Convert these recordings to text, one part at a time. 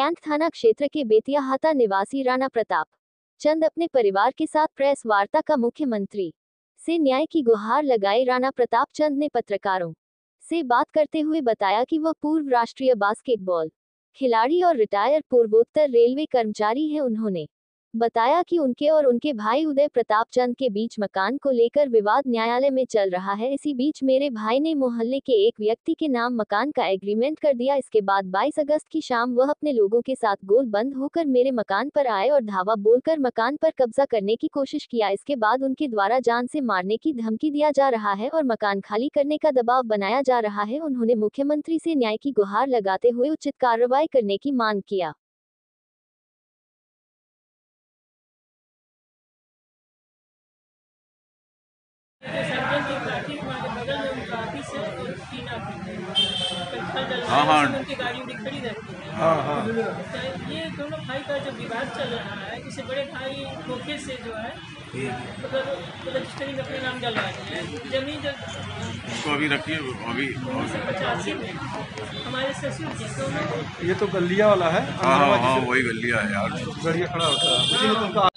Cantt थाना क्षेत्र के बेतियाहाता निवासी राणा प्रताप चंद अपने परिवार के साथ प्रेस वार्ता का मुख्यमंत्री से न्याय की गुहार लगाए राणा प्रताप चंद ने पत्रकारों से बात करते हुए बताया कि वह पूर्व राष्ट्रीय बास्केटबॉल खिलाड़ी और रिटायर पूर्वोत्तर रेलवे कर्मचारी हैं। उन्होंने बताया कि उनके और उनके भाई उदय प्रताप चंद के बीच मकान को लेकर विवाद न्यायालय में चल रहा है। इसी बीच मेरे भाई ने मोहल्ले के एक व्यक्ति के नाम मकान का एग्रीमेंट कर दिया। इसके बाद 22 अगस्त की शाम वह अपने लोगों के साथ गोल बंद होकर मेरे मकान पर आए और धावा बोलकर मकान पर कब्जा करने की कोशिश किया। इसके बाद उनके द्वारा जान से मारने की धमकी दिया जा रहा है और मकान खाली करने का दबाव बनाया जा रहा है। उन्होंने मुख्यमंत्री से न्याय की गुहार लगाते हुए उचित कार्रवाई करने की मांग किया संजय की पार्टी हमारे बगल में उनका ऑफ़िस है और तीन ऑफ़िस है कल डल हाँ, हाँ। है। हाँ हाँ। तो ये दोनों भाई का जो विवाद चल रहा है जैसे बड़े भाई धोखे से जो है मतलब रजिस्ट्री में अपने नाम डलवा हैं। ज़मीन जो इसको अभी रखिए अभी पचासी में हमारे ससुर जी दोनों ये तो गलिया वाला है हाँ हाँ हाँ वही गलिया है यार। गड़िया खड़ा होता है उसी में तो उनका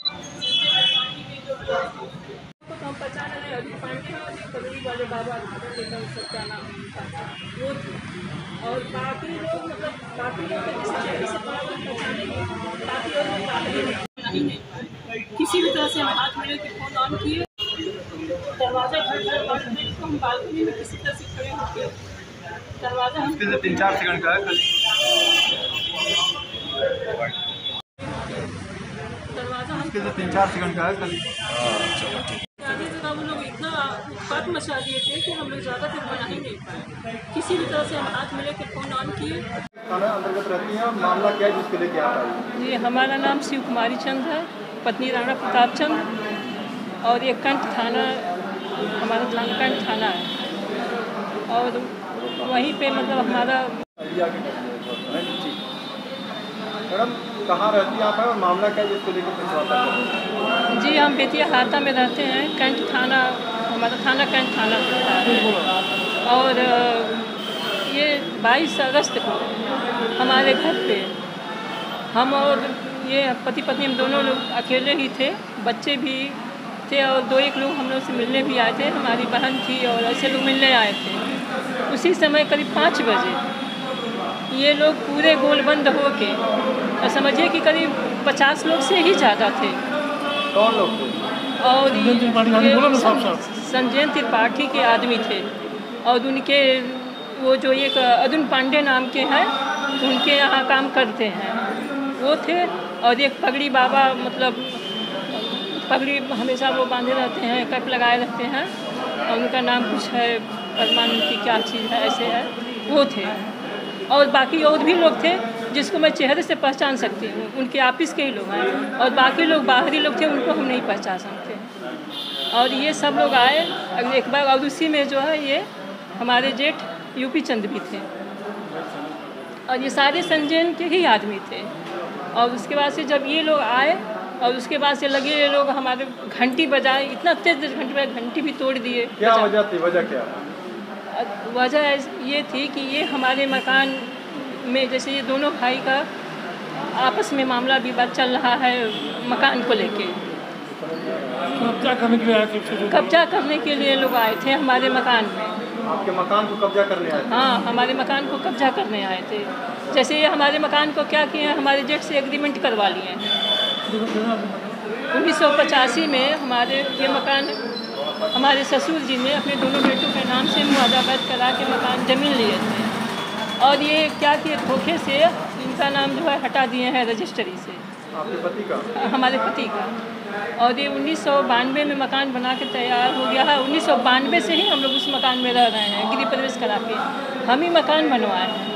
को तो हम हैं और एक कबड्डी वाले बाबा के नाम नाम वो थे। और बाकी लोग मतलब बाकी लोग किसी भी तरह से हम हाथ मिले के फ़ोन ऑन किए। दरवाज़ा घर घर बंद है तो हम बालकनी में किसी तरह से खड़े होकर दरवाज़ा हम तीन चार सेकंड का है दरवाज़ा हम तीन चार सेकंड का है कल आगे जगह वो लोग इतना उत्पात मचा दिए थे कि हम लोग ज़्यादा देर बना ही नहीं पाए। किसी भी तरह से हम हाथ मिले के फ़ोन ऑन किए। थाना अंतर्गत रहती है और मामला क्या है जिसके लिए क्या है जी हमारा नाम शिव कुमारी चंद है पत्नी राणा प्रताप चंद और ये कंठ थाना हमारा थाना कंठ थाना है। और वहीं पे मतलब हमारा मैडम कहाँ रहती है आप और मामला क्या है जिसको लेकर जी हम बेतिया हाता में रहते हैं कंठ थाना हमारा थाना कंठ थाना पड़ता है और ये बाईस अगस्त को हमारे घर पे हम और ये पति पत्नी हम दोनों लोग अकेले ही थे, बच्चे भी थे और दो एक लोग हम लोग से मिलने भी आए थे, हमारी बहन थी और ऐसे लोग मिलने आए थे। उसी समय करीब पाँच बजे ये लोग पूरे गोलबंद हो के समझिए कि करीब पचास लोग से ही ज़्यादा थे। कौन लोग थे? और ये संजय त्रिपाठी के आदमी थे और उनके वो जो एक अदुन पांडे नाम के हैं उनके यहाँ काम करते हैं। वो थे और एक पगड़ी बाबा मतलब पगड़ी हमेशा वो बांधे रहते हैं कप लगाए रहते हैं और उनका नाम कुछ है परमानंद की क्या चीज़ है ऐसे है। वो थे और बाकी और भी लोग थे। जिसको मैं चेहरे से पहचान सकती हूँ उनके ऑफ़िस के ही लोग हैं और बाकी लोग बाहरी लोग थे उनको हम नहीं पहचान सकते। और ये सब लोग आए अगले एक बार और उसी में जो है ये हमारे जेठ यूपी चंद भी थे। और ये सारे संजयन के ही आदमी थे। और उसके बाद से जब ये लोग आए और उसके बाद से लगे ये लोग हमारे घंटी बजाए इतना तेज तेज घंटी बजाए घंटी भी तोड़ दिए। क्या वजह थी? वजह क्या? वजह ये थी कि ये हमारे मकान में जैसे ये दोनों भाई का आपस में मामला विवाद चल रहा है मकान को लेके। कब्जा करने के लिए आए थे कब्जा करने के लिए लोग आए थे हमारे मकान में। आपके मकान को कब्जा करने आए थे? हाँ हमारे मकान को कब्जा करने आए थे। जैसे ये हमारे मकान को क्या किए हैं हमारे जेट से एग्रीमेंट करवा लिए हैं। उन्नीस सौ पचासी में हमारे ये मकान हमारे ससुर जी ने अपने दोनों बेटों के नाम से मुआदाबाद करा के मकान ज़मीन लिए थे। और ये क्या किए धोखे से इनका नाम जो है हटा दिए हैं रजिस्ट्री से। आपके पति का? हमारे पति का। और ये उन्नीस सौ बानवे में मकान बना के तैयार हो गया है। उन्नीस सौ बानवे से ही हम लोग उस मकान में रह रहे हैं गृह प्रवेश करा के। हम ही मकान बनवाए हैं।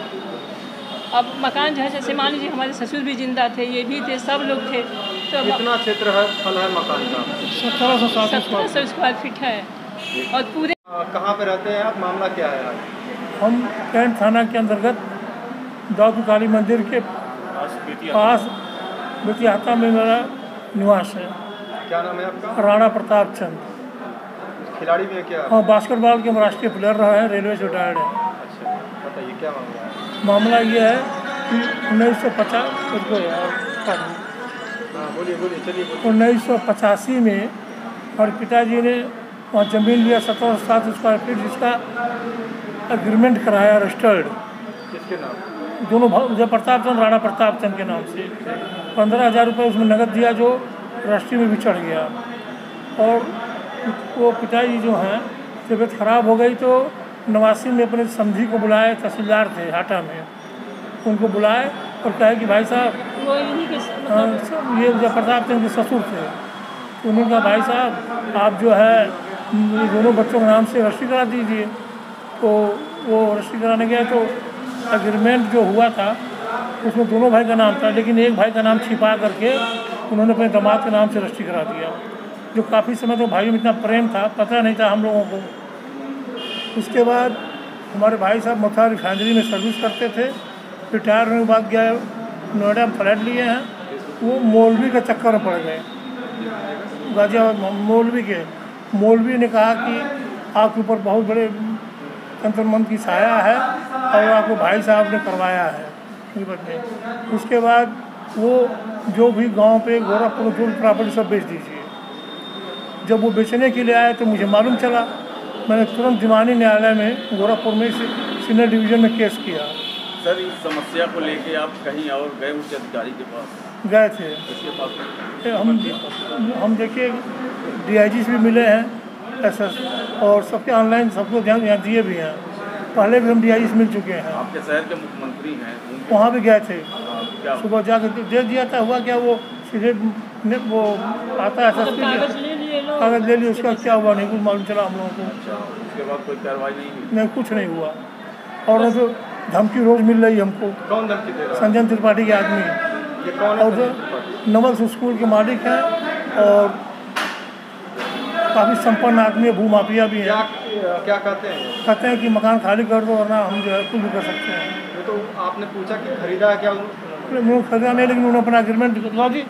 अब मकान जो है जैसे मान लीजिए हमारे ससुर भी ज़िंदा थे ये भी थे सब लोग थे तो कितना क्षेत्र है फल है मकान का? सत्रह सौ सात सत्रह सौ स्क्वायर फीट। है। और पूरे कहाँ पे रहते हैं आप? मामला क्या है आज? हम कैंट थाना के अंतर्गत दाऊद काली मंदिर के पास बेतिहाता में मेरा निवास है। क्या नाम है आपका? राणा प्रताप चंद। खिलाड़ी भी है क्या? हाँ बास्केटबॉल के हम राष्ट्रीय प्लेयर रहे हैं रेलवे से रिटायर्ड है। अच्छा बताइए क्या मामला है? मामला ये है उन्नीस सौ पचास पढ़ो। हाँ बोलिए बोलिए चलिए उन्नीस सौ पचासी में और पिताजी ने वहाँ ज़मीन लिया सत्रह सौ सात स्क्वायर फीट जिसका अग्रीमेंट कराया रजिस्टर्ड किसके नाम? दोनों भाव जय प्रताप चंद राणा प्रताप चंद के नाम से। पंद्रह हज़ार रुपये उसमें नकद दिया जो रजिस्ट्री में भी चढ़ गया। और वो पिताजी जो हैं तबीयत खराब हो गई तो नवासी में अपने समधी को बुलाए तहसीलदार थे हाटा में। उनको बुलाए और कहे कि भाई साहब वो इन्हीं के स- मतलब सब ये जय प्रताप चंद के ससुर थे। तो उन्होंने कहा भाई साहब आप जो है दोनों बच्चों के नाम से रजिस्ट्री करा दीजिए। तो वो रजिस्ट्री कराने गए तो एग्रीमेंट जो हुआ था, उसमें दोनों भाई का नाम था, लेकिन एक भाई का नाम छिपा करके उन्होंने अपने दामाद के नाम से रजिस्ट्री करा दिया। जो काफ़ी समय तो भाइयों में इतना प्रेम था, पता नहीं था हम लोगों को। उसके बाद हमारे भाई साहब मथा रिफाइनरी में सर्विस करते थे रिटायर होने के बाद गए नोएडा में फ्लैट लिए हैं, वो मौलवी के चक्कर में पड़ गए। गाजियाबाद मौलवी के, मौलवी ने कहा कि आपके ऊपर बहुत बड़े तंत्र मंत्र की छाया है और आपको भाई साहब ने करवाया है। उसके बाद वो जो भी गाँव पे गोरखपुर जो प्रॉपर्टी सब बेच दीजिए। जब वो बेचने के लिए आए तो मुझे मालूम चला। मैंने तुरंत दीवानी न्यायालय में गोरखपुर में सीनियर डिवीज़न में केस किया। सर इस समस्या को लेके आप कहीं और गए उच्च अधिकारी के पास? गए थे। पास? हम हम देखिए डीआईजी से भी मिले हैं एस एस और सबके ऑनलाइन सबको ध्यान यहाँ दिए भी हैं। पहले भी हम डीआईजी से मिल चुके हैं। आपके शहर के मुख्यमंत्री हैं वहाँ भी गए थे। क्या सुबह जाकर दे दिया था हुआ क्या वो सीधे ने- वो आता है मतलब कागज़ ले लिए लोग। कागज़ ले लिया उसका क्या हुआ नहीं कुछ मालूम चला हम लोगों को। अच्छा उसके बाद कोई कार्रवाई नहीं नहीं कुछ नहीं हुआ। और जो धमकी रोज़ मिल रही हमको। कौन धमकी दे रहा संजय त्रिपाठी के आदमी। ये और जो नवल स्कूल के मालिक हैं और काफ़ी संपन्न आदमी है भूमाफिया भी है। क्या क्या कहते हैं? कहते हैं कि मकान खाली कर दो वरना हम जो है कुछ भी कर सकते हैं। तो आपने पूछा कि खरीदा है क्या उन्होंने? खरीदा नहीं लेकिन उन्होंने अपना एग्रीमेंट दिखा जी।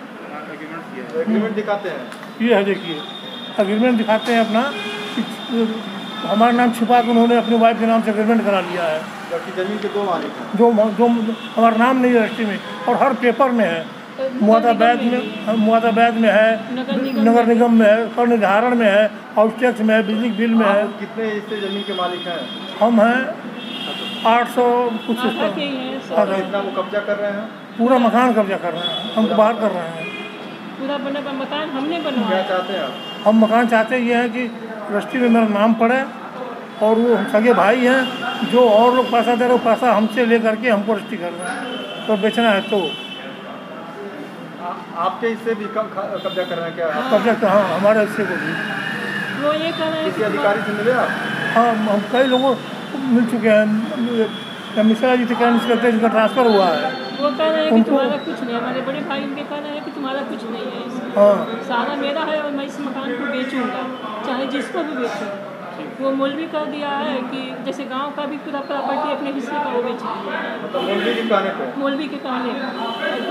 एग्रीमेंट दिखाते हैं। ये है देखिए एग्रीमेंट दिखाते हैं अपना हमारा नाम छिपा के उन्होंने अपनी वाइफ के नाम से एग्रीमेंट करा लिया है। जबकि ज़मीन के दो मालिक हैं। जो जो हमारा नाम नहीं है रजिस्ट्री में और हर पेपर में है। मुआदाबैद में मुआदाबैद में है नगर निगम में। है कर निर्धारण में है हाउस टैक्स में है बिजली बिल में है। कितने हिस्से ज़मीन के मालिक हैं? हम हैं आठ सौ कुछ। इतना वो कब्जा कर रहे हैं? पूरा मकान कब्जा कर रहे हैं हमको बाहर कर रहे हैं। पूरा बना मकान हमने क्या बनवाया चाहते हैं हम मकान चाहते ये हैं कि रजिस्ट्री में मेरा नाम पड़े और वो सगे भाई हैं जो और लोग पैसा दे रहे हो पैसा हमसे ले करके हमको रजिस्ट्री कर रहे हैं। तो बेचना है तो। आ- आपके हिस्से भी कब कब्जा कर रहे हैं क्या? आप कब्जा कहाँ हमारे हिस्से को भी। वो ये कह रहे हैं किसी अधिकारी से मिले आप? हाँ हम कई लोगों मिल चुके हैं। मिश्रा जी क्या करते जिनका ट्रांसफ़र हुआ है। वो कह रहे हैं कि तुम्हारा कुछ नहीं हमारे बड़े भाई उनके कह रहे हैं कि तुम्हारा कुछ नहीं है। हाँ। सारा मेरा है और मैं इस मकान को बेचूँगा चाहे जिसको भी बेचूँ। वो मौलवी कर दिया है कि जैसे गाँव का भी पूरा प्रॉपर्टी अपने हिस्से का वो बेच दिया मतलब मौलवी के कहने पे? मौलवी के कहने पर